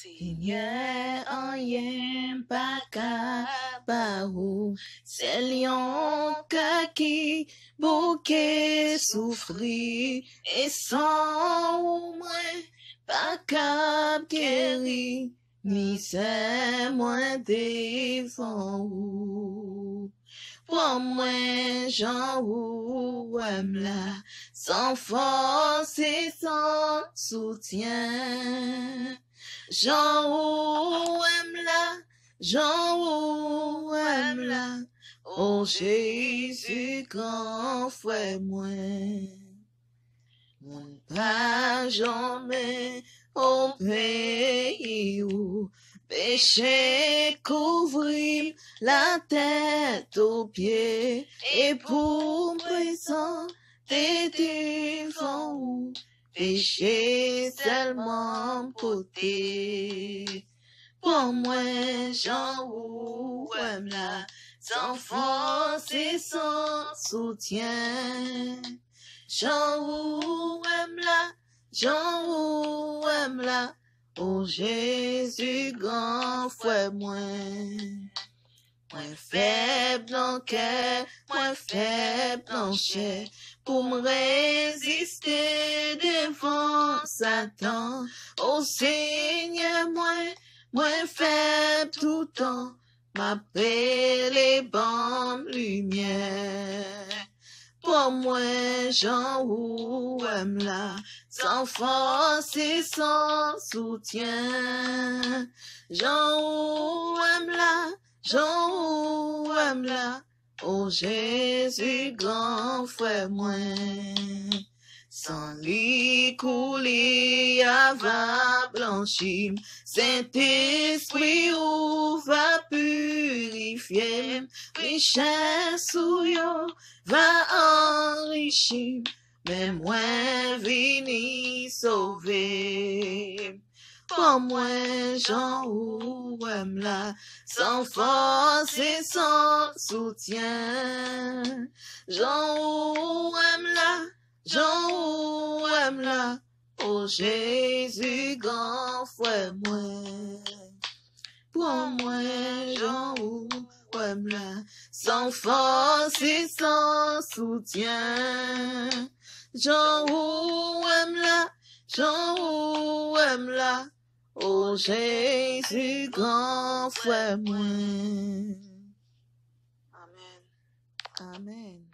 Seigneur, rien pas capable, c'est lion qui bouquet souffrir et sans moins pas cap guéri, ni c'est moins défend. Pour moi, j'en ou là, sans force et sans soutien. J'en aime là, j'en aime là, oh Jésus, grand frère moi. Mon pas jamais au pays où péché couvrir la tête aux pieds et pour présenter devant péché seulement côté. Pour moi, j'en ou là, sans force et sans soutien. J'en ou là, j'en ou là, oh Jésus, grand frère moi. Moins faible en cœur, moins faible en chair, pour me résister Satan. Oh Seigneur, moi, moi faible tout temps, m'appelle les bonnes lumières. Pour moi, Jean ou là, sans force et sans soutien. Jean ou là, Jean ou là, Oh Jésus, grand frère moi, sans lui couler va blanchir, Saint-Esprit ou va purifier, richesse ou yo va enrichir, mais moi vini sauver. Pour moi, j'en ou là, sans force et sans soutien. J'en ou là, Jean aime là, oh Jésus, grand frère moi. Pour moi, Jean aime là, sans force et sans soutien. Jean aime là, Jean aime là, oh Jésus, grand frère moi. Amen. Amen.